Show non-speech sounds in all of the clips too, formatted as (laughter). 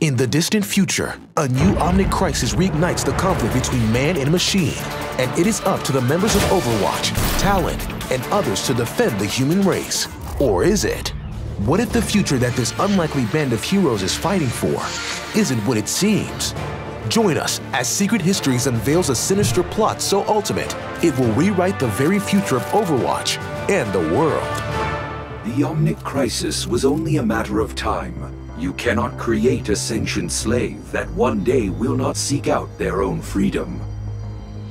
In the distant future, a new Omnic crisis reignites the conflict between man and machine, and it is up to the members of Overwatch, Talon, and others to defend the human race. Or is it? What if the future that this unlikely band of heroes is fighting for isn't what it seems? Join us as Secret Histories unveils a sinister plot so ultimate it will rewrite the very future of Overwatch and the world. The Omnic Crisis was only a matter of time. You cannot create a sentient slave that one day will not seek out their own freedom.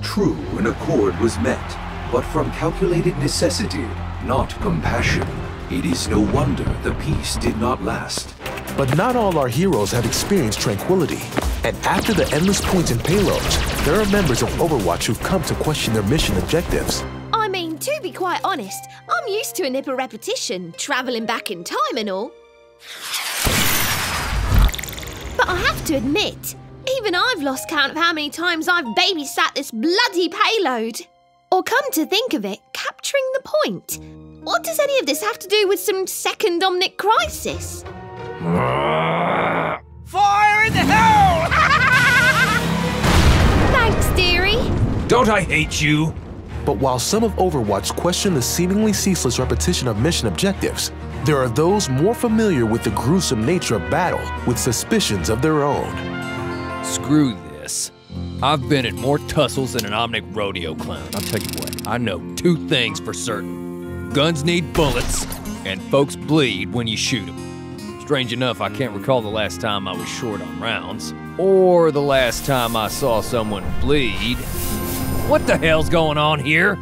True, an accord was met, but from calculated necessity, not compassion. It is no wonder the peace did not last. But not all our heroes have experienced tranquility. And after the endless points and payloads, there are members of Overwatch who've come to question their mission objectives. I mean, to be quite honest, I'm used to a nip of repetition, travelling back in time and all. But I have to admit, even I've lost count of how many times I've babysat this bloody payload. Or come to think of it, capturing the point. What does any of this have to do with some second Omnic crisis? (laughs) Fire in the hole! (laughs) Thanks, dearie. Don't I hate you? But while some of Overwatch question the seemingly ceaseless repetition of mission objectives, there are those more familiar with the gruesome nature of battle with suspicions of their own. Screw this. I've been in more tussles than an Omnic rodeo clown. I'll tell you what, I know two things for certain. Guns need bullets, and folks bleed when you shoot them. Strange enough, I can't recall the last time I was short on rounds, or the last time I saw someone bleed. What the hell's going on here?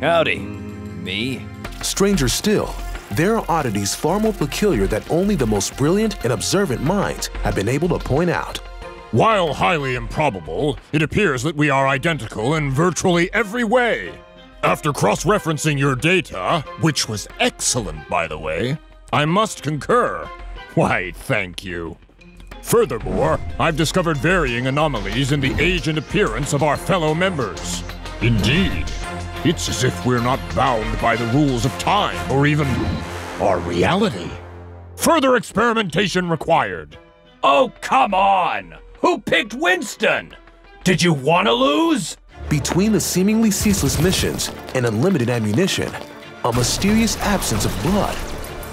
Howdy. Me? Stranger still, there are oddities far more peculiar that only the most brilliant and observant minds have been able to point out. While highly improbable, it appears that we are identical in virtually every way. After cross referencing your data, which was excellent, by the way, I must concur. Why, thank you. Furthermore, I've discovered varying anomalies in the age and appearance of our fellow members. Indeed, it's as if we're not bound by the rules of time or even our reality. Further experimentation required. Oh, come on! Who picked Winston? Did you want to lose? Between the seemingly ceaseless missions and unlimited ammunition, a mysterious absence of blood,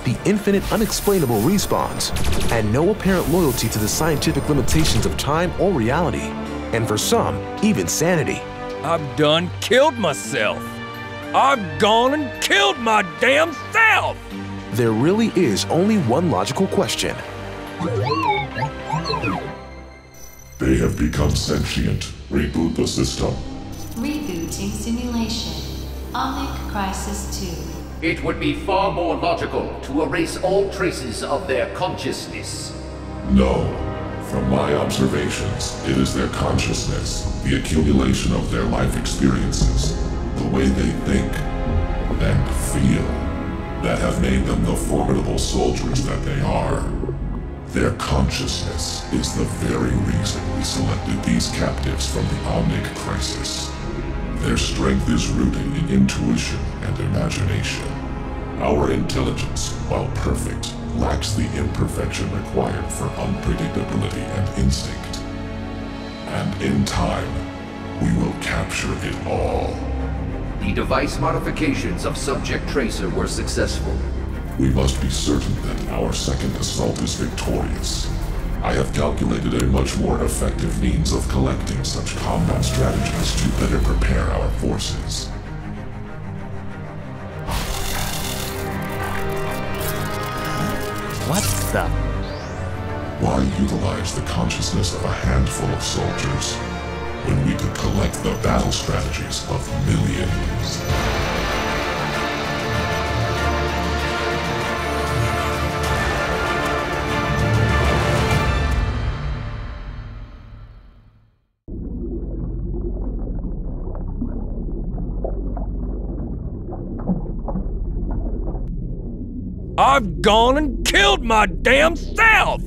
the infinite unexplainable respawns, and no apparent loyalty to the scientific limitations of time or reality, and for some, even sanity. I've done killed myself. I've gone and killed my damn self! There really is only one logical question. They have become sentient. Reboot the system. Rebooting simulation. Omnic Crisis 2. It would be far more logical to erase all traces of their consciousness. No. From my observations, it is their consciousness, the accumulation of their life experiences, the way they think and feel, that have made them the formidable soldiers that they are. Their consciousness is the very reason we selected these captives from the Omnic Crisis. Their strength is rooted in intuition and imagination. Our intelligence, while perfect, lacks the imperfection required for unpredictability and instinct. And in time, we will capture it all. The device modifications of Subject Tracer were successful. We must be certain that our second assault is victorious. I have calculated a much more effective means of collecting such combat strategies to better prepare our forces. The? Why utilize the consciousness of a handful of soldiers when we could collect the battle strategies of millions? I've gone and killed my damn self!